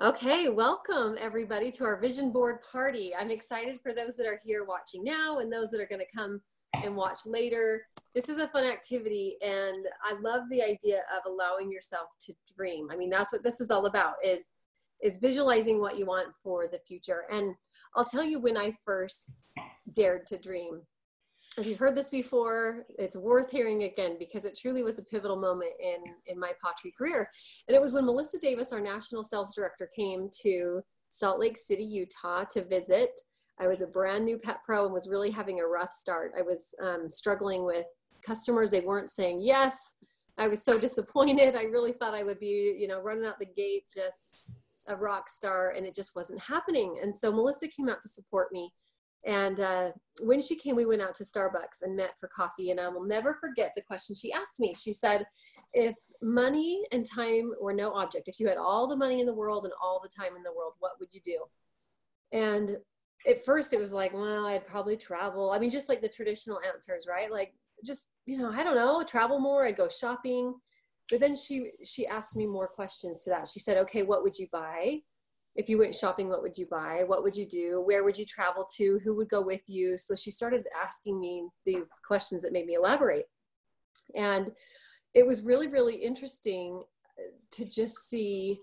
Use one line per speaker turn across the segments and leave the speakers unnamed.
Okay, welcome everybody to our vision board party. I'm excited for those that are here watching now and those that are going to come and watch later. This is a fun activity and I love the idea of allowing yourself to dream. I mean, that's what this is all about is is visualizing what you want for the future. And I'll tell you when I first dared to dream if you've heard this before, it's worth hearing again because it truly was a pivotal moment in, in my pawTree career. And it was when Melissa Davis, our national sales director, came to Salt Lake City, Utah to visit. I was a brand new pet pro and was really having a rough start. I was um, struggling with customers. They weren't saying yes. I was so disappointed. I really thought I would be, you know, running out the gate just a rock star and it just wasn't happening. And so Melissa came out to support me and uh, when she came, we went out to Starbucks and met for coffee. And I will never forget the question she asked me. She said, If money and time were no object, if you had all the money in the world and all the time in the world, what would you do? And at first it was like, Well, I'd probably travel. I mean, just like the traditional answers, right? Like, just, you know, I don't know, travel more, I'd go shopping. But then she she asked me more questions to that. She said, "Okay, what would you buy?" If you went shopping, what would you buy? What would you do? Where would you travel to? Who would go with you? So she started asking me these questions that made me elaborate. And it was really, really interesting uh, to just see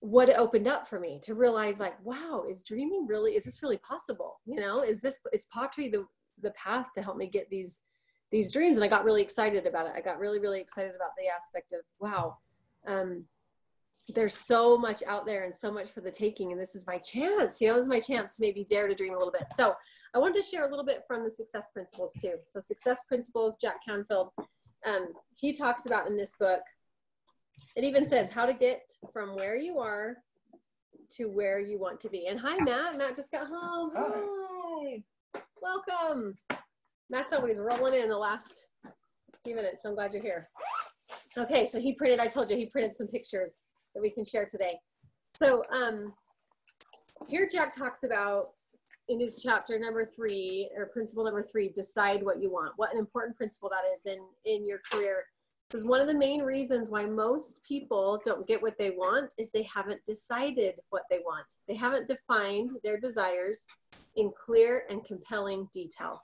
what it opened up for me to realize like, wow, is dreaming really, is this really possible? You know, is this, is pawTree the, the path to help me get these, these dreams? And I got really excited about it. I got really, really excited about the aspect of, wow, um, there's so much out there and so much for the taking and this is my chance you know this is my chance to maybe dare to dream a little bit. So i wanted to share a little bit from the success principles too. So success principles jack canfield um, he talks about in this book it even says how to get from where you are to where you want to be. And hi matt matt just got home. Hi, hi. welcome. Matt's always rolling in the last few minutes. So i'm glad you're here. Okay so he printed i told you he printed some pictures that we can share today. So um, here Jack talks about in his chapter number three or principle number three, decide what you want. What an important principle that is in, in your career. Because one of the main reasons why most people don't get what they want is they haven't decided what they want. They haven't defined their desires in clear and compelling detail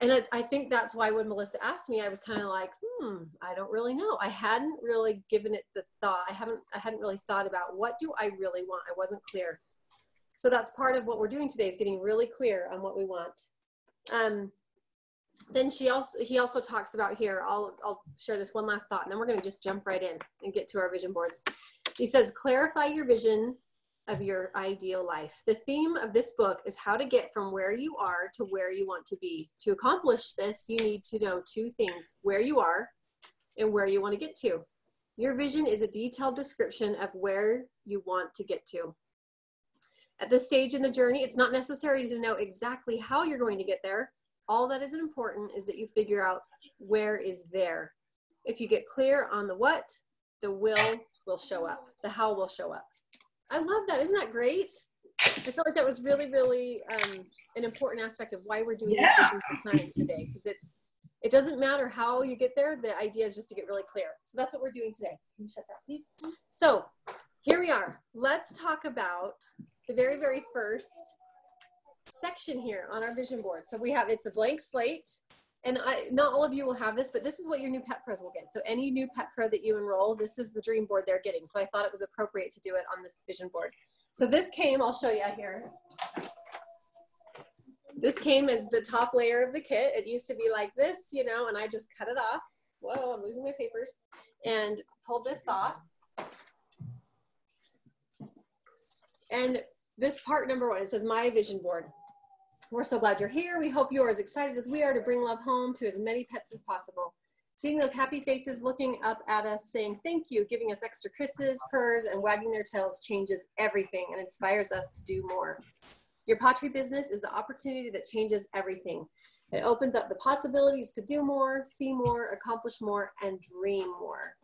and I, I, think that's why when Melissa asked me, I was kind of like, hmm, I don't really know. I hadn't really given it the thought. I haven't, I hadn't really thought about what do I really want. I wasn't clear. So that's part of what we're doing today is getting really clear on what we want. Um, then she also, he also talks about here, I'll, I'll share this one last thought and then we're going to just jump right in and get to our vision boards. He says, clarify your vision of your ideal life. The theme of this book is how to get from where you are to where you want to be. To accomplish this, you need to know two things where you are and where you want to get to. Your vision is a detailed description of where you want to get to. At this stage in the journey, it's not necessary to know exactly how you're going to get there. All that is important is that you figure out where is there. If you get clear on the what, the will will show up, the how will show up. I love that. Isn't that great? I feel like that was really, really um, an important aspect of why we're doing yeah. this planning today because it's it doesn't matter how you get there. The idea is just to get really clear. So that's what we're doing today. Can you shut that, please? So here we are. Let's talk about the very, very first section here on our vision board. So we have it's a blank slate and I, not all of you will have this, but this is what your new pet pros will get. So any new pet pro that you enroll, this is the dream board they're getting. So I thought it was appropriate to do it on this vision board. So this came, I'll show you here. This came as the top layer of the kit. It used to be like this, you know, and I just cut it off. Whoa, I'm losing my papers. And pulled this off. And this part number one, it says my vision board. We're so glad you're here. We hope you are as excited as we are to bring love home to as many pets as possible. Seeing those happy faces looking up at us, saying thank you, giving us extra kisses, purrs, and wagging their tails changes everything and inspires us to do more. Your pawTree business is the opportunity that changes everything. It opens up the possibilities to do more, see more, accomplish more, and dream more.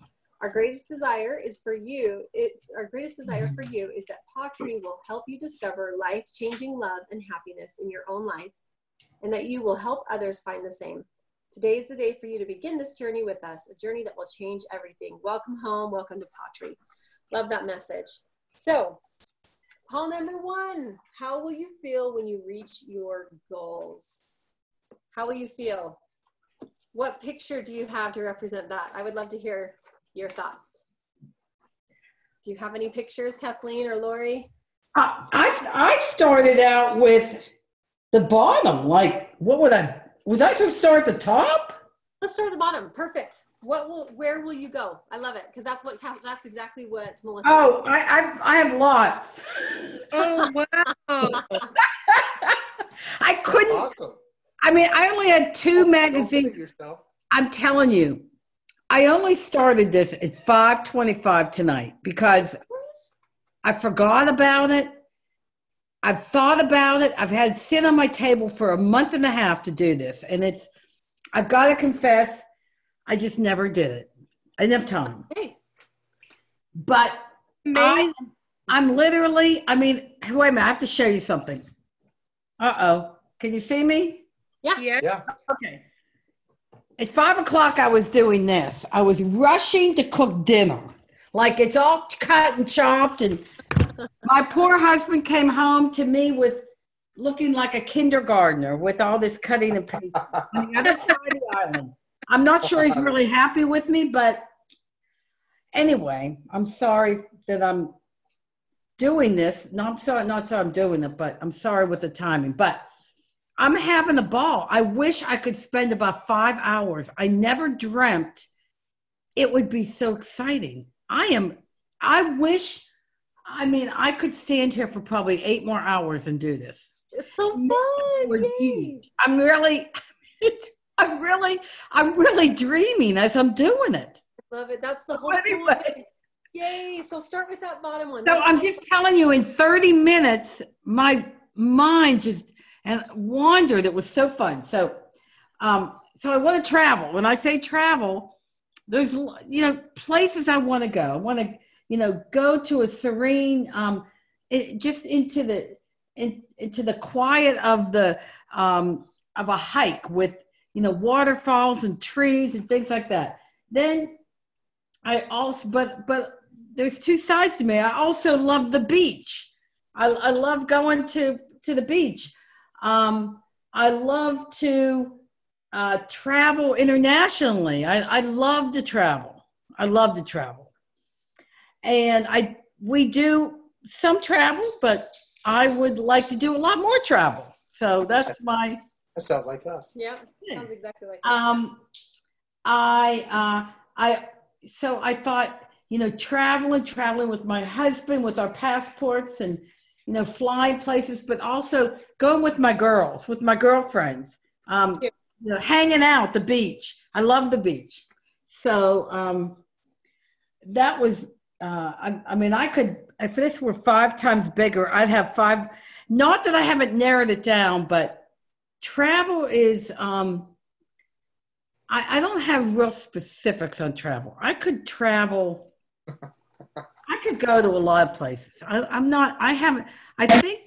Our greatest desire is for you, it, our greatest desire for you is that pawTree will help you discover life changing love and happiness in your own life, and that you will help others find the same. Today is the day for you to begin this journey with us, a journey that will change everything. Welcome home, welcome to pawTree. Love that message. So, call number one How will you feel when you reach your goals? How will you feel? What picture do you have to represent that? I would love to hear your thoughts. Do you have any pictures, Kathleen or Lori?
I, I, I started out with the bottom. Like, what would I? Was I supposed to start at the top?
Let's start at the bottom. Perfect. What will? Where will you go? I love it because that's what that's exactly what Melissa.
Oh, I, I I have lots.
Oh wow!
I couldn't.
Awesome.
I mean, I only had 2 magazines.
Yourself.
I'm telling you, I only started this at 5:25 tonight because I forgot about it. I've thought about it. I've had it sit on my table for a month and a half to do this, and it's. I've got to confess, I just never did it. I didn't have time.
Hey,
But I,
Amazing.
I'm literally. I mean, wait a minute. I have to show you something. Uh oh. Can you see me?
yeah.
Yeah.
Okay. At five o'clock, I was doing this. I was rushing to cook dinner. Like it's all cut and chopped. And my poor husband came home to me with looking like a kindergartner with all this cutting and pasting on the other side of the island. I'm not sure he's really happy with me, but anyway, I'm sorry that I'm doing this. No, I'm sorry, not sorry I'm doing it, but I'm sorry with the timing. But I'm having a ball. I wish I could spend about five hours. I never dreamt it would be so exciting. I am, I wish, I mean, I could stand here for probably eight more hours and do this.
it's so fun.
I'm really, I'm really, I'm really dreaming as I'm doing it.
Love it. That's the whole
Anyway.
point. Yay. So start with that bottom one.
So
That's
I'm
awesome.
just telling you, in 30 minutes, my mind just and wandered. It was so fun. So, um, so I want to travel. When I say travel, there's you know places I want to go. I want to you know go to a serene, um, it, just into the in, into the quiet of the um, of a hike with you know waterfalls and trees and things like that. Then I also, but but there's two sides to me. I also love the beach. I, I love going to to the beach. Um, I love to uh, travel internationally. I, I love to travel. I love to travel, and I we do some travel, but I would like to do a lot more travel. So that's my
That sounds like us.
Yeah, Sounds exactly like
um, I, uh, I, so I thought, you know, traveling, traveling with my husband, with our passports, and you know, flying places, but also going with my girls, with my girlfriends, um,
Yeah.
you know, hanging out the beach. I love the beach. So um, that was, uh, I, I mean, I could, if this were five times bigger, I'd have five. Not that I haven't narrowed it down, but travel is. Um, I, I don't have real specifics on travel. I could travel. Could go to a lot of places. I, I'm not. I haven't. I think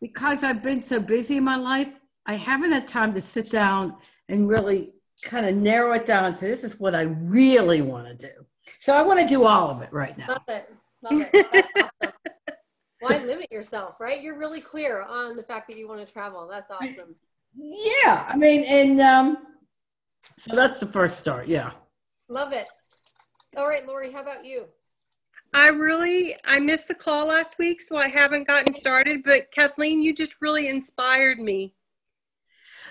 because I've been so busy in my life, I haven't had time to sit down and really kind of narrow it down. and say this is what I really want to do. So I want to do all of it right now.
Love it. Love it. Awesome. Why limit yourself, right? You're really clear on the fact that you want to travel. That's awesome.
Yeah, I mean, and um, so that's the first start. Yeah.
Love it. All right, Lori, how about you?
I really I missed the call last week, so I haven't gotten started. But Kathleen, you just really inspired me.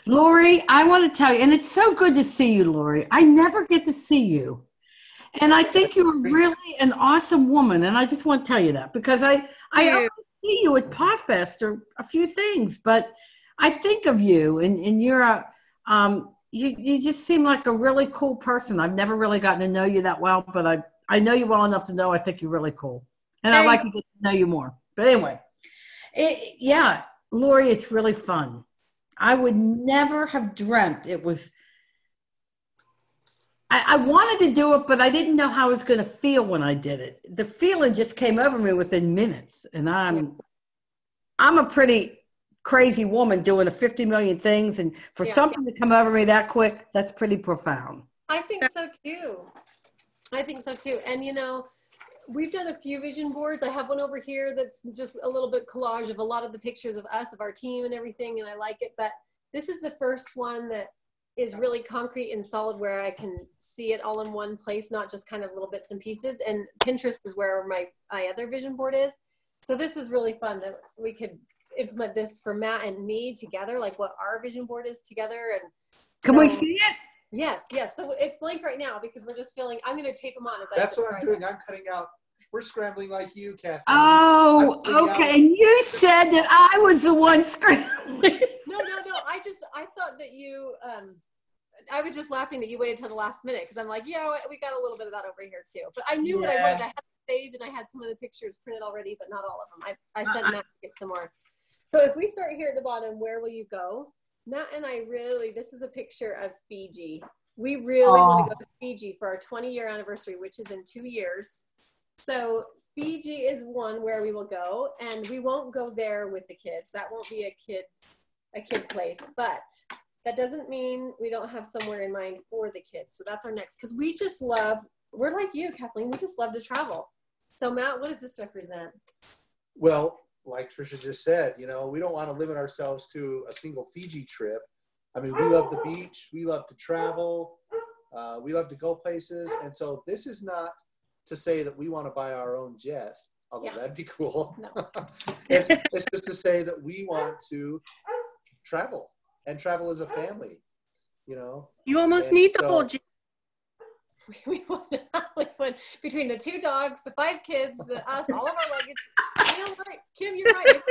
Lori, I want to tell you, and it's so good to see you, Lori. I never get to see you. And I think you're really an awesome woman. And I just want to tell you that because I, I see you at Podfest or a few things, but I think of you and, and you're a, um, you, you just seem like a really cool person. I've never really gotten to know you that well, but I, I know you well enough to know I think you're really cool. And I'd like to get to know you more. But anyway, it, yeah, Lori, it's really fun. I would never have dreamt it was. I, I wanted to do it, but I didn't know how I was going to feel when I did it. The feeling just came over me within minutes, and I'm, I'm a pretty crazy woman doing a 50 million things, and for
Yeah.
something to come over me that quick, that's pretty profound.
I think so too. I think so too. And you know, we've done a few vision boards. I have one over here that's just a little bit collage of a lot of the pictures of us, of our team and everything, and I like it. But this is the first one that is really concrete and solid where I can see it all in one place, not just kind of little bits and pieces. And Pinterest is where my, my other vision board is. So this is really fun that we could implement this for Matt and me together, like what our vision board is together. And
Can
so,
we see it?
Yes, yes. So it's blank right now because we're just filling. I'm going to tape them on as I
That's what I'm
describe
doing. I'm cutting out. We're scrambling like you, Kathy.
Oh,
I'm out-
okay. And you said that I was the one screaming.
No, no, no. I just I thought that you. um I was just laughing that you waited till the last minute because I'm like, yeah, we got a little bit of that over here too. But I knew what I wanted. I had it saved and I had some of the pictures printed already, but not all of them. I I sent Matt to get some more. So if we start here at the bottom, where will you go? Matt and I really. This is a picture of Fiji. We really want to oh. go to Fiji for our 20 year anniversary, which is in two years. So Fiji is one where we will go, and we won't go there with the kids. That won't be a kid a kid place, but that doesn't mean we don't have somewhere in mind for the kids. So that's our next because we just love. We're like you, Kathleen. We just love to travel. So Matt, what does this represent?
Well, like Trisha just said, you know, we don't want to limit ourselves to a single Fiji trip. I mean, we love the beach, we love to travel, uh, we love to go places, and so this is not to say that we want to buy our own jet, although
Yeah.
that'd be cool.
No.
it's, it's just to say that we want to travel and travel as a family. You know,
You almost
And
need the
so-
whole gym.
We went, we went between the two dogs, the five kids, the us, all of our luggage. You know what, Kim? You're right.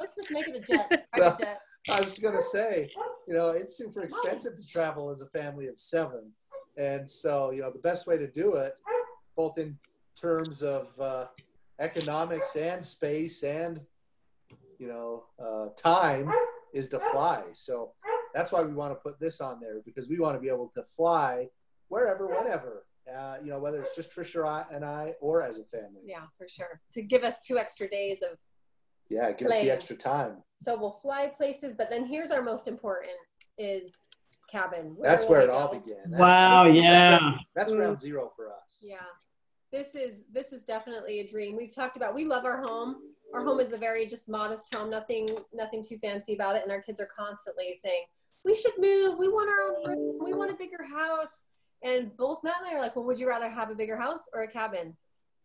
Let's just make it a jet.
Well-
jet.
I was going to say, you know, it's super expensive to travel as a family of seven. And so, you know, the best way to do it, both in terms of uh, economics and space and, you know, uh, time, is to fly. So that's why we want to put this on there because we want to be able to fly wherever, whenever, uh, you know, whether it's just Trisha and I or as a family.
Yeah, for sure. To give us two extra days of
Yeah, give us the extra time.
so we'll fly places, but then here's our most important is cabin.
That's where
we
it all began. That's,
Wow,
that's
yeah.
ground- That's ground zero for us.
Yeah. This is this is definitely a dream. We've talked about we love our home. Our home is a very just modest home, nothing nothing too fancy about it. And our kids are constantly saying, We should move, we want our own room, we want a bigger house. And both Matt and I are like, Well, would you rather have a bigger house or a cabin?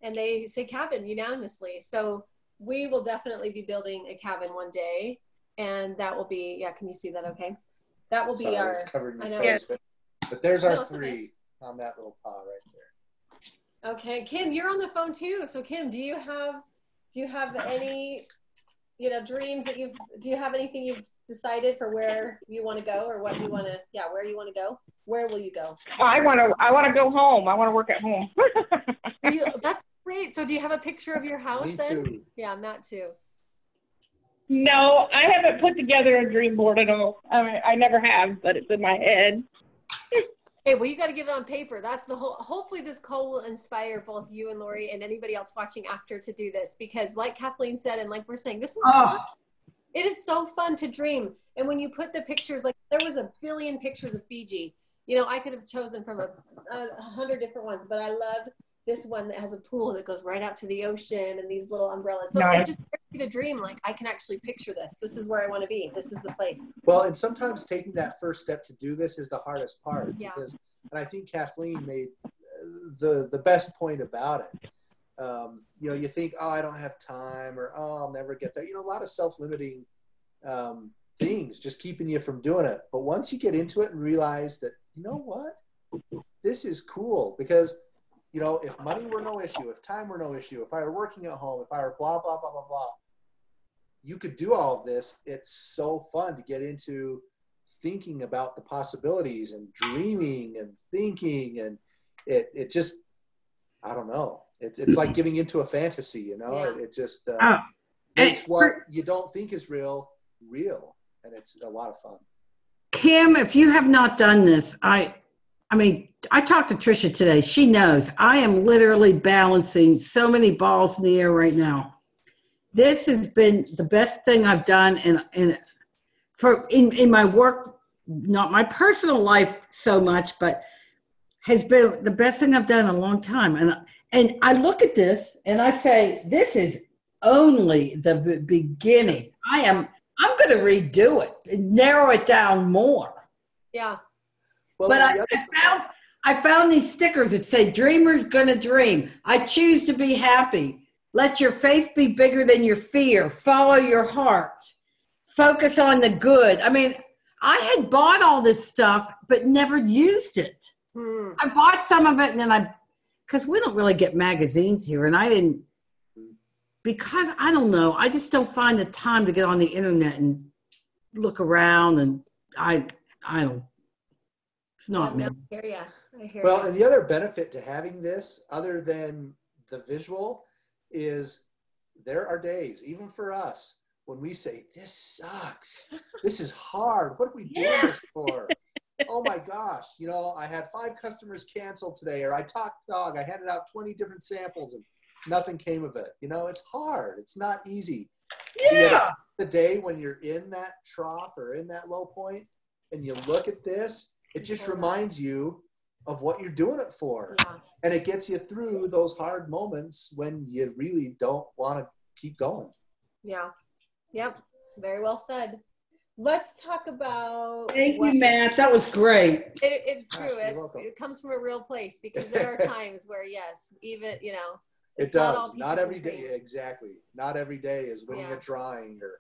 And they say cabin unanimously. So we will definitely be building a cabin one day. And that will be yeah, can you see that okay? That will be
Sorry,
our
it's covered in
I
your
know.
face, but, but there's our
No, it's okay.
three on that little paw right there.
Okay, Kim, you're on the phone too. So Kim, do you have do you have any you know dreams that you've do you have anything you've decided for where you want to go or what you want to yeah where you want to go? Where will you go?
I want to. I want to go home. I want to work at home.
Do you, that's great. So do you have a picture of your house
Me
then?
too.
Yeah, Matt too.
no, I haven't put together a dream board at all. I mean, I never have, but it's in my head.
Hey, well, you got to get it on paper. That's the whole. Hopefully, this call will inspire both you and Lori and anybody else watching after to do this because, like Kathleen said, and like we're saying, this is.
Oh,
It is so fun to dream. And when you put the pictures, like there was a billion pictures of Fiji. You know, I could have chosen from a, a hundred different ones, but I loved this one that has a pool that goes right out to the ocean and these little umbrellas. So it just makes me to dream like I can actually picture this. This is where I want to be. This is the place.
Well, and sometimes taking that first step to do this is the hardest part.
Yeah.
Because, and I think Kathleen made uh, the the best point about it. Um, you know, you think, oh, I don't have time, or oh, I'll never get there. You know, a lot of self-limiting um, things just keeping you from doing it. But once you get into it and realize that, you know what, this is cool because you know, if money were no issue, if time were no issue, if I were working at home, if I were blah blah blah blah blah, you could do all of this. It's so fun to get into thinking about the possibilities and dreaming and thinking and it it just I don't know. It's it's like giving into a fantasy, you know.
Yeah.
It, it just uh,
Oh.
makes
And-
what you don't think is real real, and it's a lot of fun.
Kim, if you have not done this, I, I mean, I talked to Trisha today. She knows I am literally balancing so many balls in the air right now. This has been the best thing I've done in in for in in my work, not my personal life so much, but has been the best thing I've done in a long time. And and I look at this and I say, this is only the beginning. I am, I'm going to redo it and narrow it down more.
Yeah.
Well,
but I, I found, I found these stickers that say, dreamers gonna dream. I choose to be happy. Let your faith be bigger than your fear. Follow your heart. Focus on the good. I mean, I had bought all this stuff, but never used it.
Hmm.
I bought some of it and then I, because we don't really get magazines here, and I didn't, because I don't know, I just don't find the time to get on the internet and look around, and I, I don't, it's not me.
Yeah, no, I hear ya. I hear
Well,
ya.
and the other benefit to having this, other than the visual, is there are days, even for us, when we say, This sucks. This is hard. What are we doing
Yeah.
this for? oh my gosh. You know, I had five customers cancel today, or I talked dog. I handed out 20 different samples and nothing came of it. You know, it's hard. It's not easy.
Yeah.
The day when you're in that trough or in that low point and you look at this, it just
Hold
reminds you of what you're doing it for
Yeah.
and it gets you through those hard moments when you really don't want to keep going.
Yeah. Yep. Very well said. Let's talk about.
Thank
what-
you, Matt. That was great.
It, it's true.
you're
It, it comes from a real place because there are times where, yes, even, you know,
It
It's not
does. Not, every day.
every cream.
Exactly. Not every day is winning
Yeah.
a drawing or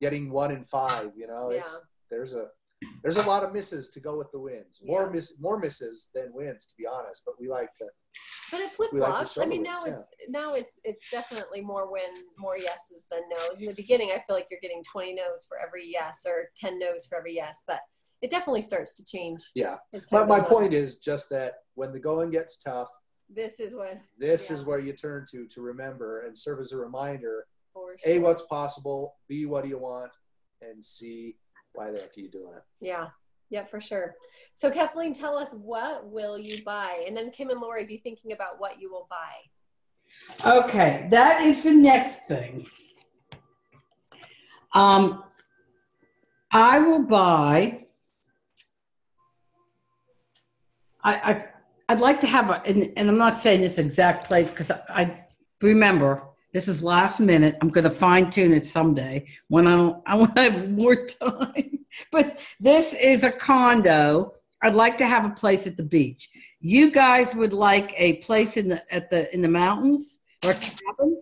getting one in five. You know,
Yeah.
it's there's a there's a lot of misses to go with the wins. More
Yeah.
miss more misses than wins, to be honest. But we like to.
but it flip
We like
flops. I mean, now
wins,
it's now it's it's definitely more win, more yeses than nos. In the beginning, I feel like you're getting 20 nos for every yes or 10 nos for every yes, but it definitely starts to change.
Yeah. But my
goes on.
point is just that when the going gets tough,
This is when
this
Yeah.
is where you turn to to remember and serve as a reminder
for
A, what's possible, B, what do you want, and C, why the heck are you doing it?
Yeah. Yeah, for sure. So Kathleen, tell us what will you buy? And then Kim and Lori be thinking about what you will buy.
Okay, that is the next thing. Um, I will buy. I, I I'd like to have a, and, and I'm not saying this exact place because I, I remember this is last minute. I'm going to fine tune it someday when I don't, I want to have more time. but this is a condo. I'd like to have a place at the beach. You guys would like a place in the at the in the mountains or cabin.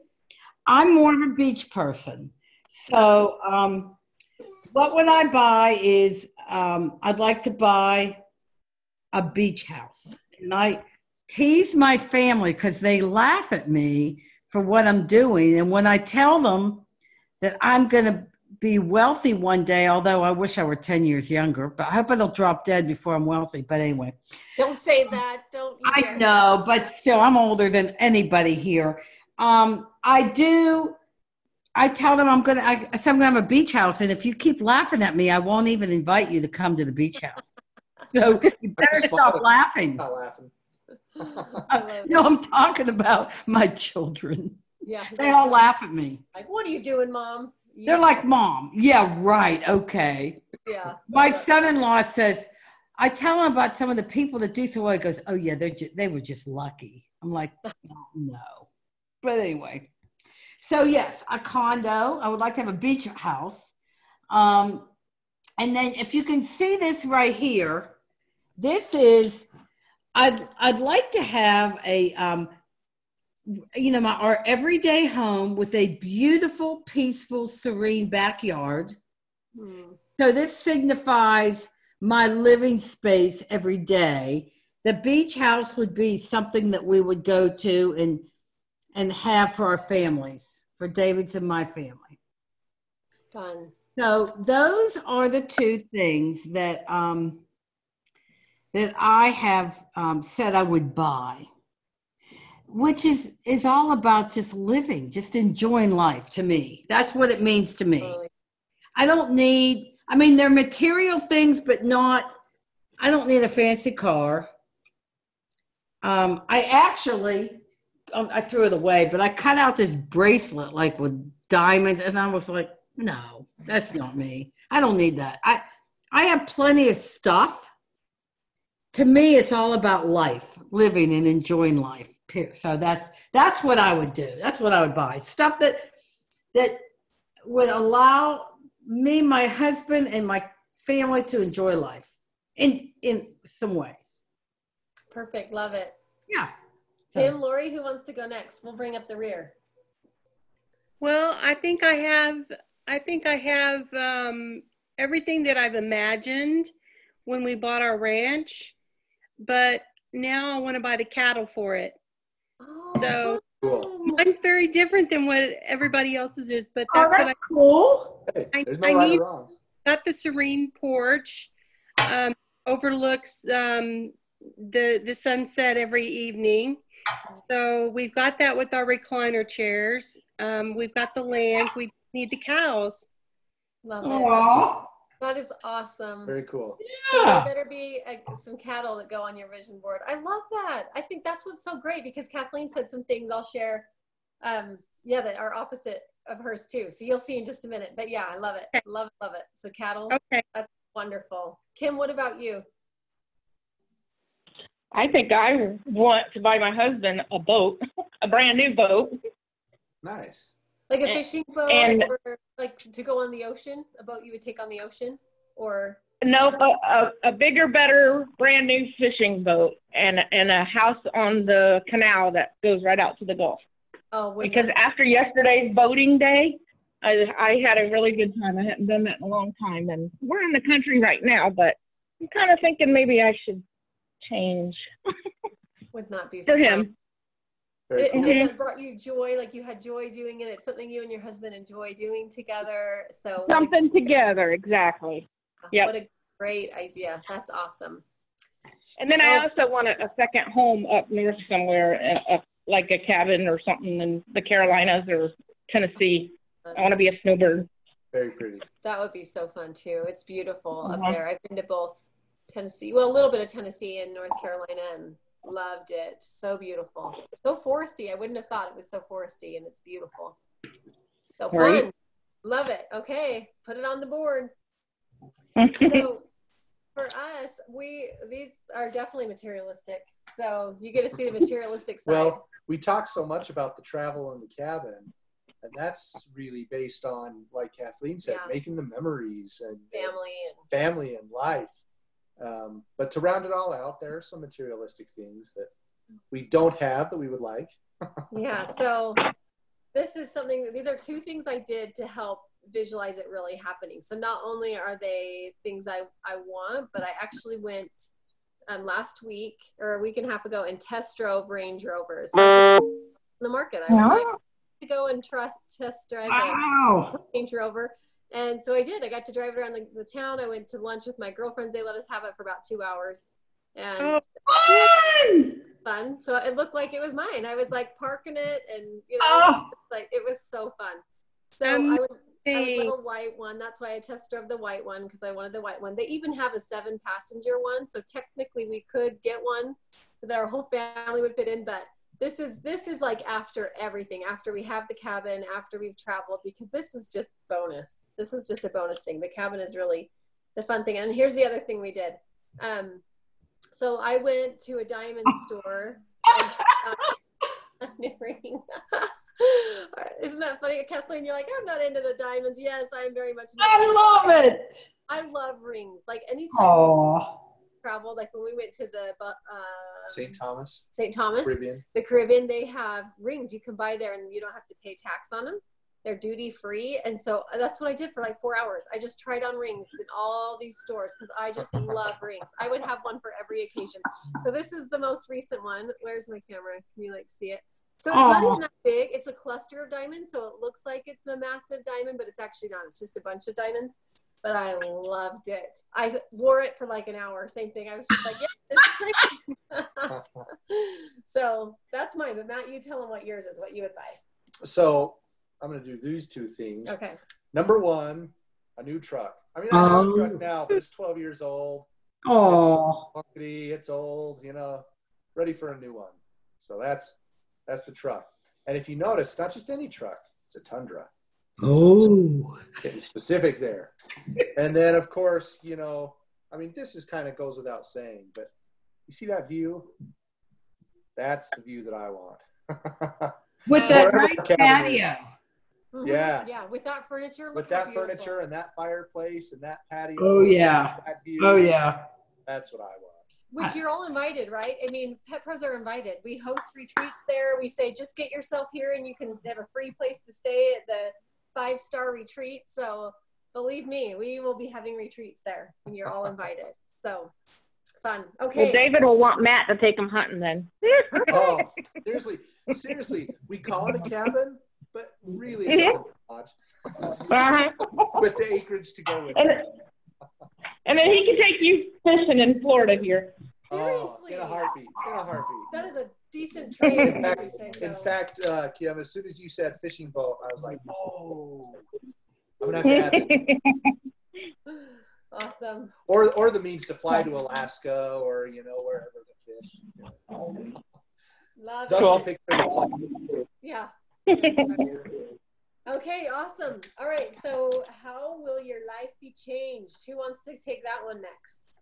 I'm more of a beach person. So um, what would I buy is um, I'd like to buy a beach house. And I tease my family because they laugh at me for what I'm doing. And when I tell them that I'm going to be wealthy one day, although I wish I were 10 years younger, but I hope it'll drop dead before I'm wealthy. But anyway,
Don't say that. Don't you
I know, but still, I'm older than anybody here. Um, I do. I tell them I'm gonna. I, I said I'm gonna have a beach house, and if you keep laughing at me, I won't even invite you to come to the beach house. So you better stop laughing.
Not laughing.
I
No. I'm talking about my children.
Yeah.
They all laugh at me.
Like, what are you doing, mom? You-
They're like, "Mom, yeah, right, okay."
yeah.
My son-in-law says, I tell him about some of the people that do so well. He goes, "Oh yeah, they ju- they were just lucky." I'm like, "Oh, "No," but anyway. So yes, a condo. I would like to have a beach house, um, and then if you can see this right here, this is. I'd I'd like to have a um, you know my our everyday home with a beautiful, peaceful, serene backyard.
Hmm.
So this signifies my living space every day. The beach house would be something that we would go to and and have for our families, for David's and my family.
Fun.
So those are the two things that um, that I have um, said I would buy, which is is all about just living, just enjoying life. To me, that's what it means to me. I don't need, I mean, they're material things, but not, I don't need a fancy car. Um, I actually, um, I threw it away, but I cut out this bracelet like with diamonds, and I was like, no, that's not me. I don't need that. I, I have plenty of stuff, to me, it's all about life, living and enjoying life. So that's that's what I would do. That's what I would buy. Stuff that that would allow me, my husband, and my family to enjoy life in in some ways.
Perfect. Love it.
Yeah. So-
Tim, Lori, who wants to go next? We'll bring up the rear.
Well, I think I have. I think I have um, everything that I've imagined when we bought our ranch, but now I want to buy the cattle for it.
Oh,
So-
Cool.
Mine's very different than what everybody else's is, but
Oh,
that's what I
that's cool.
Hey,
I-
there's no
I need-
or wrong.
got the serene porch um, overlooks um, the the sunset every evening so we've got that with our recliner chairs um, we've got the land we need the cows
Love it.
Aw.
That is awesome.
Very cool.
So there
Yeah.
better be uh some cattle that go on your vision board. I love that. I think that's what's so great because Kathleen said some things I'll share. Um, yeah, that are opposite of hers too. So you'll see in just a minute. But yeah, I love it. Love it. Love it. So cattle,
okay That's
wonderful. Kim, what about you?
I think I want to buy my husband a boat, a brand new boat.
Nice.
Like a fishing boat
and-
or like to go on the ocean? A boat you would take on the ocean? Or
No, a, a, bigger, better, brand new fishing boat and and a house on the canal that goes right out to the Gulf.
oh,
Because
it-
after yesterday's boating day, I I had a really good time. I hadn't done that in a long time, and we're in the country right now, but I'm kind of thinking maybe I should change
would not be for
him.
Very
It,
cool.
it brought you joy, like you had joy doing it. It's something you and your husband enjoy doing together. So what a-
Something together, exactly. Yep.
What a great idea. That's awesome.
And then I also want a, a second home up north somewhere, uh, uh, like a cabin or something in the Carolinas or Tennessee. I want to be a snowbird.
Very pretty.
That would be so fun too. It's beautiful up
Uh-huh.
there. I've been to both Tennessee, well, a little bit of Tennessee and North Carolina and loved it. So beautiful. So foresty. I wouldn't have thought it was so foresty and it's beautiful. So fun.
Right.
Love it. Okay. Put it on the board. So for us, we, these are definitely materialistic. So you get to see the materialistic side.
Well, we talk so much about the travel and the cabin, and that's really based on, like Kathleen said,
Yeah.
making the memories and
family and
family and life. Um, but to round it all out, there are some materialistic things that we don't have that we would like.
yeah so this is something these are two things i did to help visualize it really happening so not only are they things i i want but i actually went um, last week or a week and a half ago and test drove range rovers so in the market i was like to go and try test drive a
Wow.
range rover and so i did i got to drive it around the, the town i went to lunch with my girlfriends they let us have it for about two hours and
Oh.
Fun.
fun. So it looked like it was mine. I was like parking it and you know
Oh.
like it was so fun. So
Um,
I was I
Hey,
was a white one. That's why I test drove the white one because I wanted the white one. They even have a seven passenger one, so technically we could get one that our whole family would fit in. But this is this is like after everything, after we have the cabin, after we've traveled, because this is just bonus. This is just a bonus thing. The cabin is really the fun thing. And here's the other thing we did. Um, so I went to a diamond store and uh, new ring. Isn't that funny, Kathleen? You're like, I'm not into the diamonds. Yes, I'm very much. Into
I love it.
I love rings. Like anytime
Oh.
we traveled, like when we went to the uh,
St. Thomas,
St. Thomas,
Caribbean.
the Caribbean, they have rings you can buy there, and you don't have to pay tax on them. They're duty free, and so uh, that's what I did for like four hours. I just tried on rings in all these stores because I just love rings. I would have one for every occasion. So this is the most recent one. Where's my camera? Can you like see it? So it's not even that big. It's a cluster of diamonds, so it looks like it's a massive diamond, but it's actually not. It's just a bunch of diamonds. But I loved it. I wore it for like an hour. Same thing. I was just like, yeah, this is great. so that's mine. But Matt, you tell them what yours is, what you would buy.
so I'm going to do these two things.
Okay.
Number one, a new truck. I mean, I have
Oh.
a truck now, but it's 12 years old.
Oh.
Buckety, it's old, you know, ready for a new one. So that's that's the truck. And if you notice, not just any truck; it's a Tundra.
Oh.
Getting specific there. And then, of course, you know, I mean, this is kind of goes without saying, but You see that view? That's the view that I want.
With that
Wherever
nice
the
patio.
Mhm.
Yeah.
Yeah, with that furniture.
With that
beautiful.
furniture and that fireplace and that patio.
Oh yeah.
That view.
Oh yeah.
That's what I want.
Which you're all invited, right? I mean, Pet Pros are invited. We host retreats there. We say just get yourself here and you can have a free place to stay at the five star retreat. So believe me, we will be having retreats there and you're all invited. So fun. Okay.
Well,
Okay.
David will want Matt to take him hunting then.
Oh, seriously, seriously, we call it a cabin, but really it's a lodge
Uh-huh.
with the acreage to go with
And,
it.
and then he can take you fishing in Florida here.
Oh, in a heartbeat, in a heartbeat.
That is a decent trade.
In fact,
you
in
so.
fact, uh, Kim, as soon as you said fishing boat, I was like, oh, I'm gonna have to add that.
awesome.
or or the means to fly to Alaska or you know wherever to fish.
Love
Dusty
it.
picture the plane.
Yeah. Okay, awesome. All right, so how will your life be changed? Who wants to take that one next?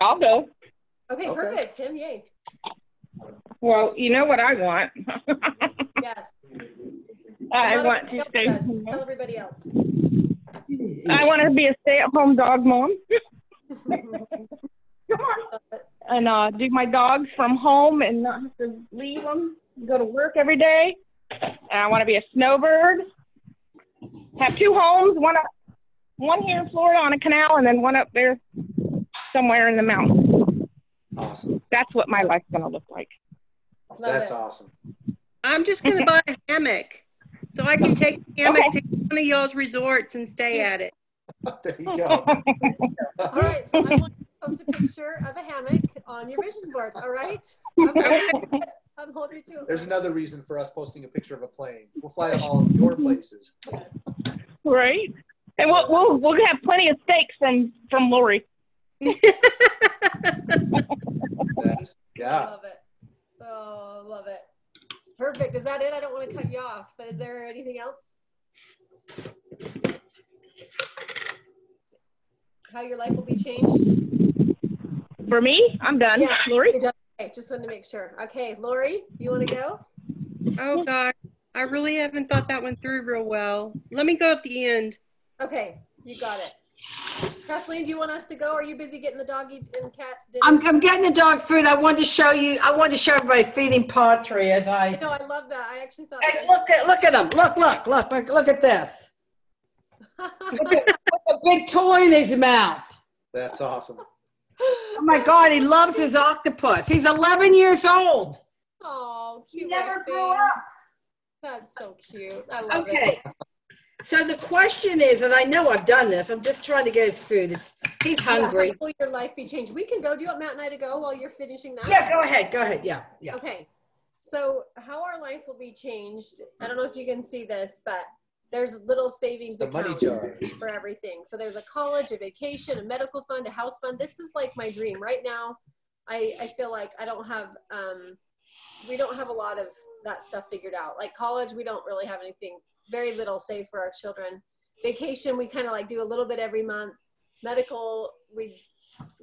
I'll go.
Okay,
Okay.
perfect. Tim, yay.
Well, you know what I want.
Yes.
I
Not
want to stay.
else does. Tell everybody else.
I want to be a stay-at-home dog mom. Come on. And uh, do my dogs from home and not have to leave them. Go to work every day. And I want to be a snowbird. Have two homes, one up, one here in Florida on a canal, and then one up there somewhere in the mountains.
Awesome.
That's what my life's gonna look like.
Love
That's
it.
awesome.
I'm just going to buy a hammock so I can take the hammock
Okay.
to one of y'all's resorts and stay at it.
there you go.
All right, so I want you to post a picture of a hammock on your vision board. All right, I'm, holding- I'm holding you to it.
There's another reason for us posting a picture of a plane. We'll fly to all of your places.
Yes.
Right. And we'll we'll we'll have plenty of steaks from from Lori.
That's
I
yeah.
love it. Oh, love it. Perfect. Is that it? I don't want to cut you off, but is there anything else? How your life will be changed?
For me, I'm done.
Yeah.
Lori.
You're done? Okay, just wanted to make sure. Okay, Lori, you want to go?
Oh, God. I really haven't thought that one through real well. Let me go at the end.
Okay, you got it. Kathleen, do you want us to go? Are you busy getting the doggy and cat dinner?
I'm, I'm getting the dog food. I wanted to show you. I wanted to show everybody feeding pawTree as I.
No, I love that. I actually thought.
Hey, look at look at him. Look look look look look at this. Look at, with a big toy in his mouth.
That's awesome.
Oh my God, he loves his octopus. He's 11 years old.
oh,
He never
little
grew up.
That's so cute. I love
Okay.
it.
So the question is, and I know I've done this. I'm just trying to get his food. He's hungry.
Yeah, will your life be changed? We can go. Do you want Matt and I to go while you're finishing that?
Yeah, go ahead. Go ahead. Yeah, yeah.
Okay. So how our life will be changed? I don't know if you can see this, but there's little savings
the money jar.
for everything. So there's a college, a vacation, a medical fund, a house fund. This is like my dream right now. I I feel like I don't have um we don't have a lot of that stuff figured out. Like college, we don't really have anything very little saved for our children. Vacation, we kind of like do a little bit every month. Medical, we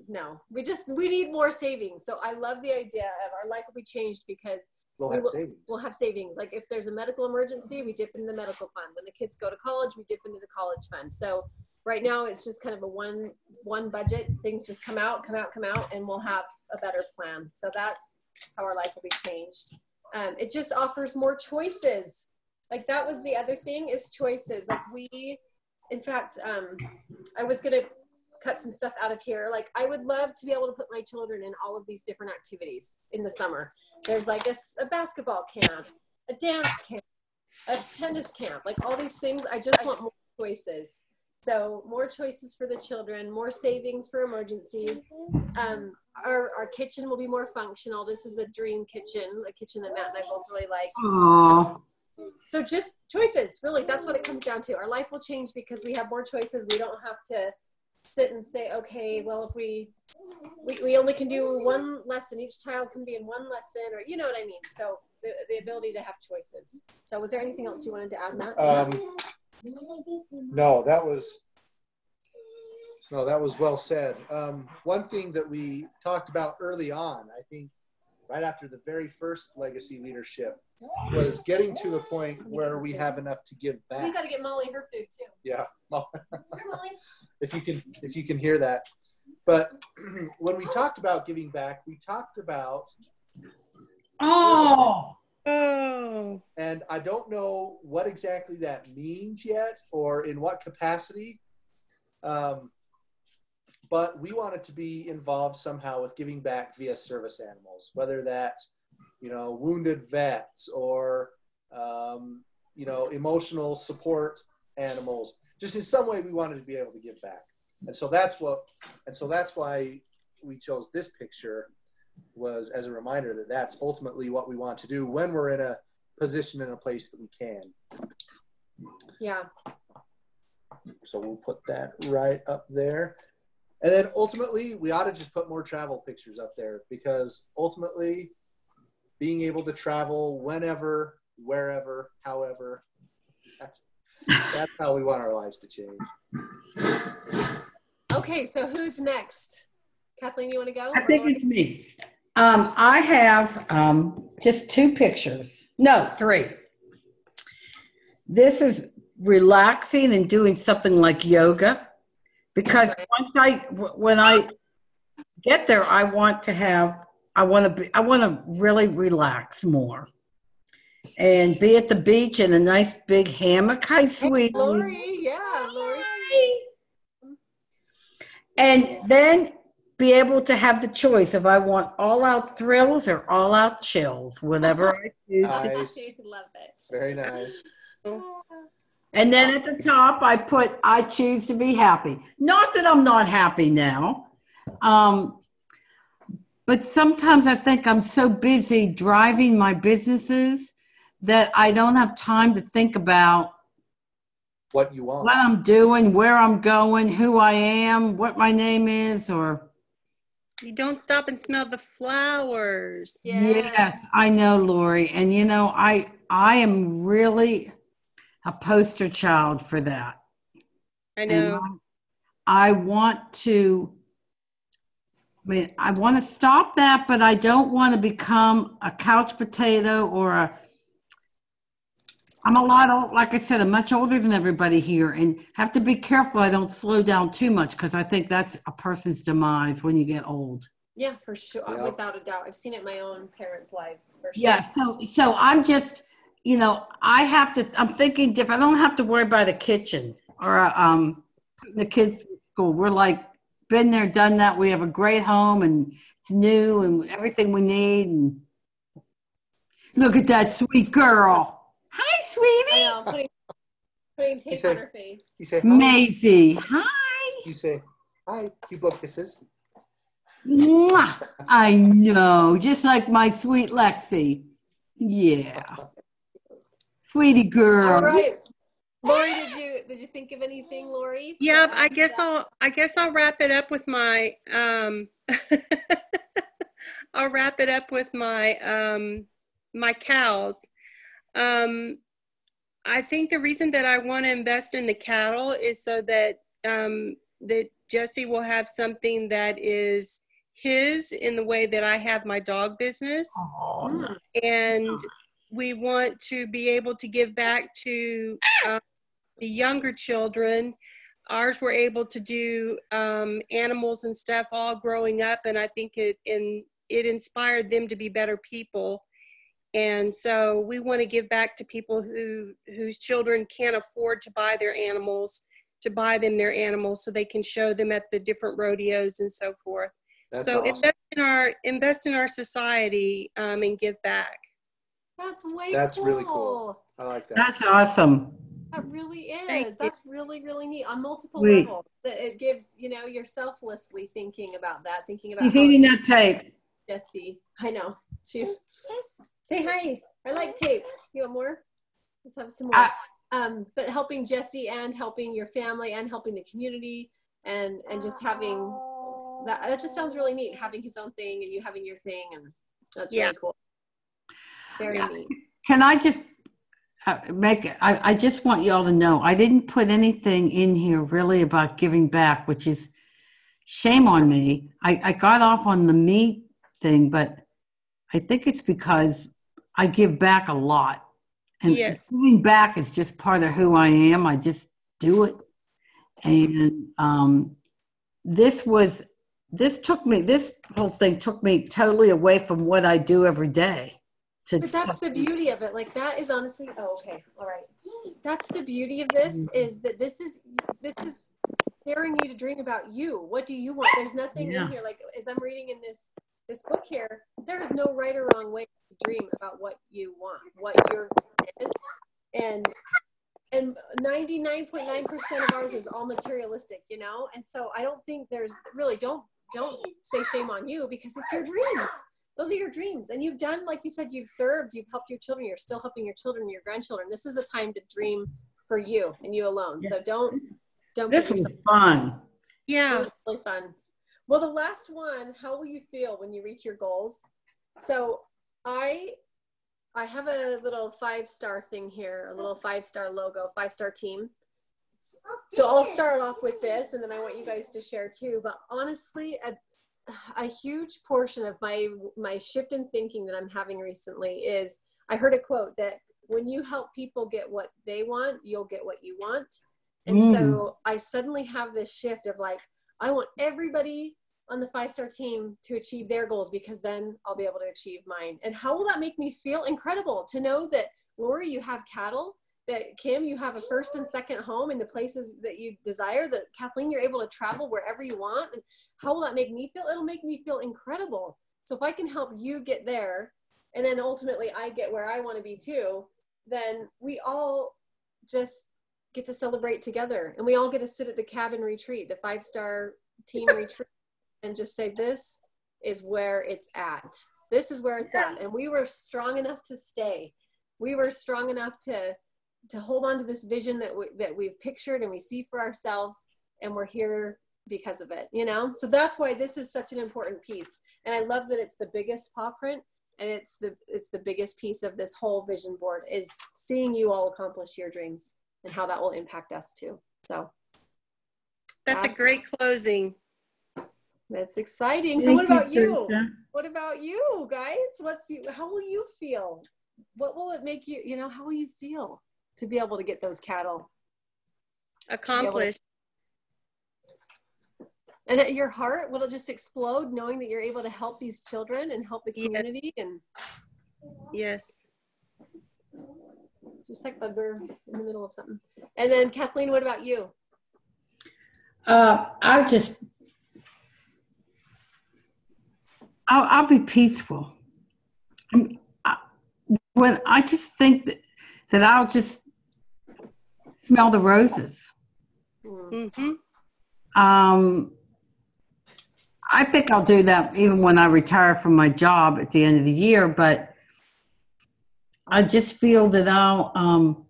no, we just we need more savings. So I love the idea of our life will be changed because
We'll
We
have
will-
savings.
we'll have savings. Like if there's a medical emergency, we dip into the medical fund. When the kids go to college, we dip into the college fund. So right now it's just kind of a one one budget. Things just come out, come out, come out, and we'll have a better plan. So that's how our life will be changed. Um, it just offers more choices. Like that was the other thing is choices. Like we, in fact, um, I was gonna cut some stuff out of here. Like I would love to be able to put my children in all of these different activities in the summer. There's like a basketball camp, a dance camp, a tennis camp, like all these things. I just want more choices. So more choices for the children, more savings for emergencies. Um, our, our kitchen will be more functional. This is a dream kitchen, a kitchen that Matt and I both really like. So just choices, really. That's what it comes down to. Our life will change because we have more choices. We don't have to sit and say, okay, well, if we we, we only can do one lesson, each child can be in one lesson, or you know what I mean. So the, the ability to have choices. So was there anything else you wanted to add, Matt?
Um, no, that was No, that was well said. Um, one thing that we talked about early on, I think, right after the very first legacy leadership, was getting to a point where we have enough to give back.
We got to get Molly her food too.
Yeah, well,
Here, Molly.
if you can, if you can hear that. But when we talked about giving back, we talked about,
Oh,
Oh,
and I don't know what exactly that means yet, or in what capacity. Um, but we wanted to be involved somehow with giving back via service animals, whether that's you know wounded vets or um, you know emotional support animals. Just in some way, we wanted to be able to give back, and so that's what, and so that's why we chose this picture was as a reminder that that's ultimately what we want to do when we're in a position in a place that we can.
Yeah.
So we'll put that right up there. And then ultimately, we ought to just put more travel pictures up there because ultimately, being able to travel whenever, wherever, however, that's that's how we want our lives to change.
Okay, so who's next? Kathleen, you want to go?
I think it's me. Um, I have um, just two pictures. No, three. This is relaxing and doing something like yoga because once I when I get there, I want to have I want to be I want to really relax more and be at the beach in a nice big hammock. Hi, sweetie.
Lori, yeah, Lori.
And then be able to have the choice if I want all out thrills or all out chills, whatever I choose. to-
Love it.
Very nice.
And then at the top, I put I choose to be happy. Not that I'm not happy now. Um, but sometimes I think I'm so busy driving my businesses that I don't have time to think about
What you want.
what I'm doing, where I'm going, who I am, what my name is, or
you don't stop and smell the flowers.
Yeah.
Yes, I know, Lori. And you know, I I am really a poster child for that.
I
And
know.
I, I want to I mean, I want to stop that, but I don't want to become a couch potato or a I'm a lot old, like I said, I'm much older than everybody here and have to be careful I don't slow down too much because I think that's a person's demise when you get old.
Yeah, for sure.
Yeah.
Without a doubt. I've seen it in my own parents' lives for sure.
Yeah, so so I'm just, you know, I have to. I'm thinking different. I don't have to worry about the kitchen or um putting the kids to school. We're like been there, done that. We have a great home and it's new and everything we need. And look at that sweet girl. Hi,
I
sweetie.
know, putting, putting tape
said-
on her face.
You say hi.
Maisie. Hi.
You say hi. You blow kisses.
Mwah. I know, just like my sweet Lexi. Yeah, sweetie girl.
All right. Lori, did you did you think of anything, Lori?
Yeah, I guess
that?
I'll I guess I'll wrap it up with my um I'll wrap it up with my um my cows. Um I think the reason that I want to invest in the cattle is so that um that Jesse will have something that is his in the way that I have my dog business
Mm.
and we want to be able to give back to uh, the younger children. Ours were able to do um, animals and stuff all growing up, and I think it in it inspired them to be better people. And so we want to give back to people who whose children can't afford to buy their animals, to buy them their animals, so they can show them at the different rodeos and so forth.
That's
so
awesome.
invest in our invest in our society um, and give back.
That's way
That's
cool.
really cool. I like that.
That's awesome.
That really
Thank
is.
you.
That's really, really neat on multiple
Sweet.
levels. It gives, you know, you're selflessly thinking about that, thinking about
He's eating that tape.
Jesse. I know. She's say hi. I like tape. You want more? Let's have some more.
I-
um, but helping Jesse and helping your family and helping the community and and just having that that just sounds really neat. Having his own thing and you having your thing and that's
Yeah.
really cool. Very
Yeah.
neat.
Can I just uh, make, I, I just want y'all to know, I didn't put anything in here really about giving back, which is shame on me. I, I got off on the meat thing, but I think it's because I give back a lot. And
Yes.
giving back is just part of who I am. I just do it. And um, this was, this took me, this whole thing took me totally away from what I do every day. To
But that's the beauty of it. Like that is honestly. Oh, okay, all right. That's the beauty of this mm-hmm. is that this is this is daring you to dream about you. What do you want? There's nothing
Yeah.
in here. Like as I'm reading in this this book here, there is no right or wrong way to dream about what you want, what your is, and and 99.9% of ours is all materialistic, you know. And so I don't think there's really don't don't say shame on you because it's your dreams those are your dreams. And you've done like you said you've served you've helped your children you're still helping your children and your grandchildren. This is a time to dream for you and you alone. So don't don't
this was
yourself
fun.
it
Yeah.
was really fun. Well the last one how will you feel when you reach your goals? So i i have a little five star thing here a little five star logo five star team. So I'll start off with this, and then I want you guys to share too. But honestly, a, a huge portion of my my shift in thinking that I'm having recently is I heard a quote that when you help people get what they want, you'll get what you want. And
Mm.
so I suddenly have this shift of like, I want everybody on the five star team to achieve their goals because then I'll be able to achieve mine. And how will that make me feel incredible to know that Lori, you have cattle, that Kim, you have a first and second home in the places that you desire, that Kathleen, you're able to travel wherever you want. And how will that make me feel? It'll make me feel incredible. So if I can help you get there, and then ultimately I get where I want to be too, then we all just get to celebrate together and we all get to sit at the cabin retreat, the five star team retreat, and just say, This is where it's at. This is where it's at. And we were strong enough to stay. We were strong enough to to hold on to this vision that we, that we've pictured and we see for ourselves and we're here because of it you know? So that's why this is such an important piece. And i love that it's the biggest paw print and it's the it's the biggest piece of this whole vision board is seeing you all accomplish your dreams and how that will impact us too. So
That's a great closing.
that's exciting. So
Thank
what about you?
Trisha.
what about you guys? What's you how will you feel? What will it make you you know how will you feel to be able to get those cattle
Accomplished.
and at your heart will it just explode knowing that you're able to help these children and help the
Yeah.
community and
Yes.
just like bugger in the middle of something and then kathleen what about you
Uh, I just, I'll, I'll be peaceful. I'm- I, when I just think that, that I'll just smell the roses.
Mm.
hmm
Um, I think I'll do that even when I retire from my job at the end of the year, but I just feel that I'll, um,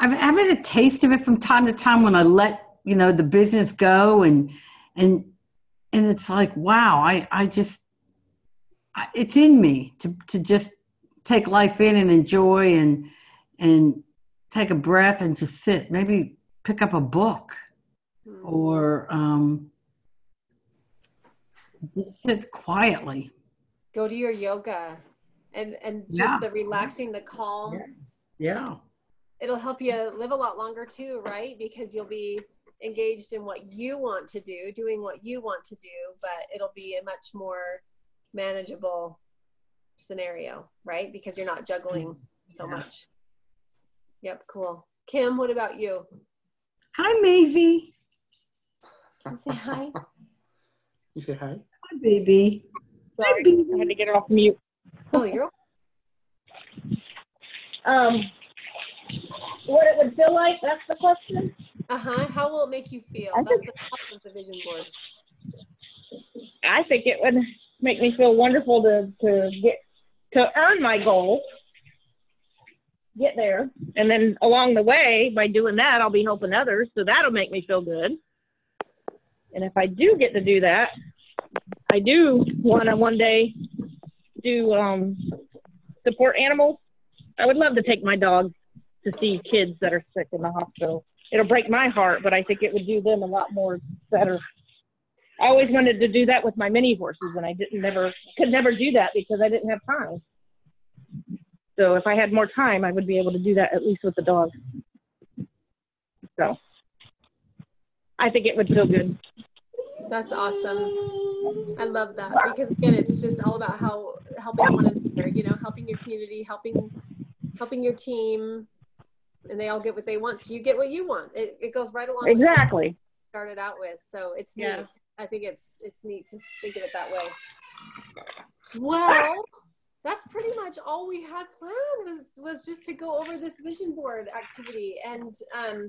I've having a taste of it from time to time when I let, you know, the business go and, and, and it's like, wow, I, I just, I- it's in me to, to just take life in and enjoy and, and take a breath and just sit, maybe pick up a book
Mm.
or um, just sit quietly.
go to your yoga and and just
Yeah.
the relaxing the calm
Yeah.
it'll help you live a lot longer too right because you'll be engaged in what you want to do doing what you want to do but it'll be a much more manageable scenario right because you're not juggling so
Yeah.
much yep cool kim what about you
Hi, Maisie.
say hi
You say hi.
Hi, baby. Hi, baby.
I had to get it off mute.
oh you're
Um, what it would feel like? That's the question.
uh-huh how will it make you feel
I
that's the top of the vision board
I think it would make me feel wonderful to to get to earn my goal, get there, and then along the way, by doing that, I'll be helping others, so that'll make me feel good. And if I do get to do that, I do want to one day do um, support animals. I would love to take my dog to see kids that are sick in the hospital. It'll break my heart, but I think it would do them a lot more better. I always wanted to do that with my mini horses, and I didn't never could never do that because I didn't have time. So if I had more time, I would be able to do that at least with the dog. So I think it would feel good.
That's awesome. I love that because again, it's just all about how helping one another. You know, helping your community, helping helping your team, and they all get what they want. So you get what you want. It, it goes right along.
Exactly.
you started out with, so it's
Yeah.
neat. I think it's it's neat to think of it that way. Well, that's pretty much all we had planned was was just to go over this vision board activity and um,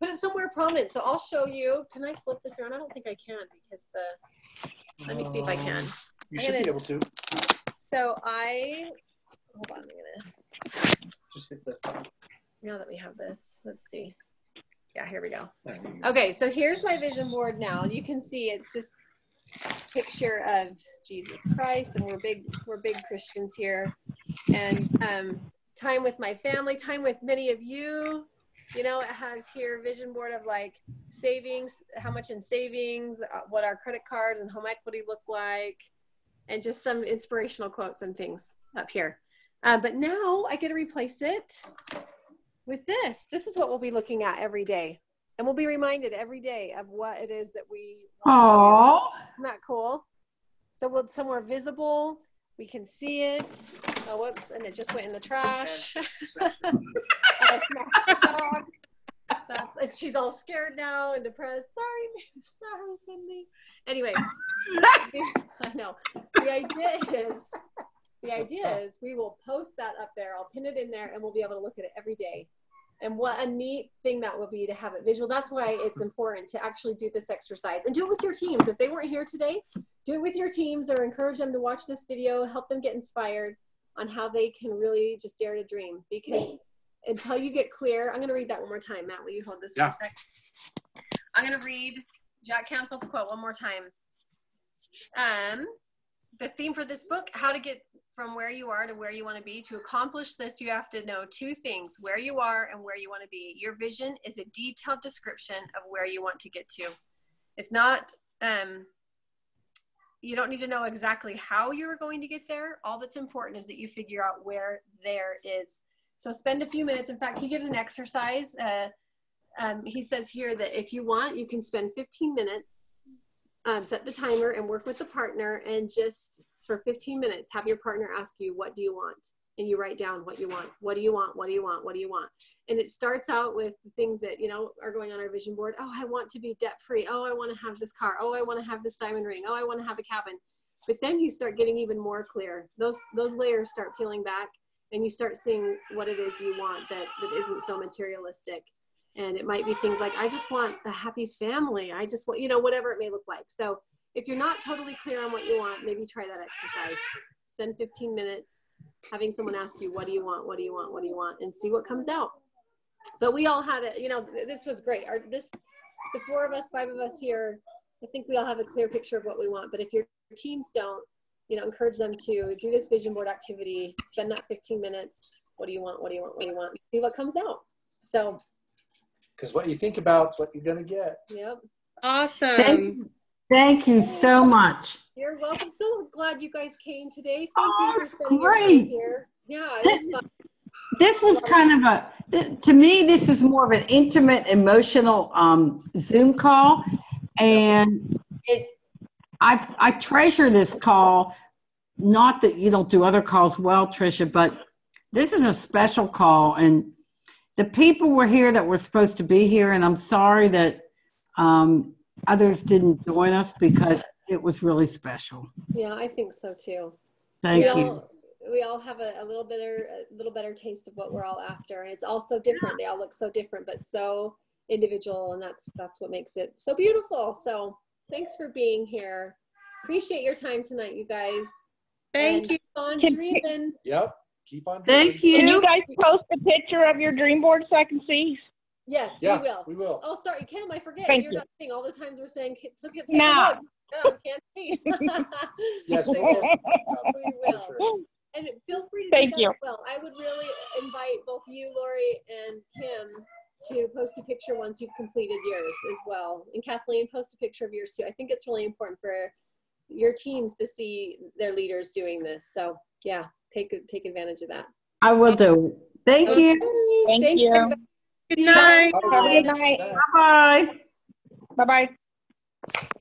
put it somewhere prominent. So I'll show you. Can I flip this around? I don't think I can because the. Let me see if I can.
Um, You should be
gonna-
able to.
So I. Hold on, I'm gonna.
Just hit the.
Now that we have this, let's see. Yeah, here we go.
there you go.
Okay, so here's my vision board now. You can see it's just picture of Jesus Christ, and we're big we're big Christians here, and um, time with my family, time with many of you. You know, it has here vision board of like savings, how much in savings, uh, what our credit cards and home equity look like, and just some inspirational quotes and things up here. Uh, but now I get to replace it with this. This is what we'll be looking at every day. And we'll be reminded every day of what it is that we want
Oh.
Isn't that cool? So we'll somewhere visible, we can see it. Oh, whoops, and it just went in the trash. I smashed the dog. That's, and she's all scared now and depressed. Sorry, sorry, Cindy. Anyway, I know. The idea is, the idea is we will post that up there. I'll pin it in there, and we'll be able to look at it every day. And what a neat thing that will be to have it visual. That's why it's important to actually do this exercise and do it with your teams. If they weren't here today, do it with your teams or encourage them to watch this video, help them get inspired on how they can really just dare to dream. Because until you get clear, I'm going to read that one more time. Matt, will you hold this
Yeah.
for a sec? I'm going to read Jack Canfield's quote one more time. Um, the theme for this book how to get from where you are to where you want to be. To accomplish this you have to know two things where you are and where you want to be. Your vision is a detailed description of where you want to get to. It's not um, you don't need to know exactly how you're going to get there. All that's important is that you figure out where there is. So spend a few minutes. In fact he gives an exercise uh, um, he says here that if you want you can spend 15 minutes um, set the timer and work with the partner and just for 15 minutes have your partner ask you what do you want? And you write down what you want. What do you want? What do you want? What do you want? And it starts out with things that you know are going on our vision board. Oh i want to be debt free oh i want to have this car. Oh i want to have this diamond ring. Oh i want to have a cabin. But then you start getting even more clear. Those those layers start peeling back and you start seeing what it is you want that that isn't so materialistic. And it might be things like i just want a happy family. I just want you know whatever it may look like. So if you're not totally clear on what you want maybe try that exercise. Spend 15 minutes having someone ask you what do you want? What do you want? What do you want? and see what comes out. But we all had it you know this was great. Our this the four of us five of us here i think we all have a clear picture of what we want. But if your teams don't you know encourage them to do this vision board activity spend that 15 minutes what do you want? What do you want? What do you want? see what comes out. So
Because what you think about is what you're going to get.
yep.
Awesome.
Thank, you so much.
You're welcome. So glad you guys came today. Thank
Oh,
you for
it's
spending your time
great.
here. Yeah, fun.
This was kind of a, th- to me, this is more of an intimate, emotional um, Zoom call. And it, I, I treasure this call. Not that you don't do other calls well, Trisha, but this is a special call. And the people were here that were supposed to be here. And I'm sorry that um, others didn't join us because it was really special.
Yeah, I think so too.
Thank
we
you.
All, we all have a, a little better, a little better taste of what we're all after, and it's all so different. They all look so different, but so individual, and that's that's what makes it so beautiful. So thanks for being here. Appreciate your time tonight, you guys.
Thank
And
you.
keep On dreaming.
Yep. Keep on.
Thank
doing it.
Can you
you.
guys post a picture of your dream board so I can see?
Yes,
Yeah,
we will.
we will.
Oh, sorry, Kim. I forget.
Thank
You're
you.
not seeing all the times we're saying took it.
No.
No, can't see.
Yes, we will.
We will.
sure.
And feel free to
Thank
do that
you.
as well. I would really invite both you, Lori, and Kim to post a picture once you've completed yours as well. And Kathleen, post a picture of yours too. I think it's really important for your teams to see their leaders doing this. So yeah, take take advantage of that.
I will do. Thank
Okay.
you.
Thank
Thanks,
you.
Good night.
Good night.
Bye
bye. Bye bye.